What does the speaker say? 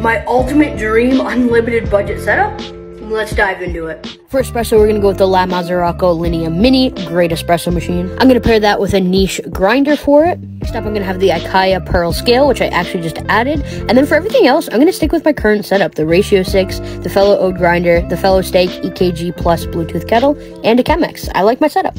my ultimate dream unlimited budget setup? Let's dive into it. For espresso, we're gonna go with the La Marzocco Linea Mini, great espresso machine. I'm gonna pair that with a niche grinder for it. Next up, I'm gonna have the Acaia Pearl Scale, which I actually just added. And then for everything else, I'm gonna stick with my current setup, the Ratio 6, the Fellow Ode Grinder, the Fellow Stagg EKG Plus Bluetooth Kettle, and a Chemex. I like my setup.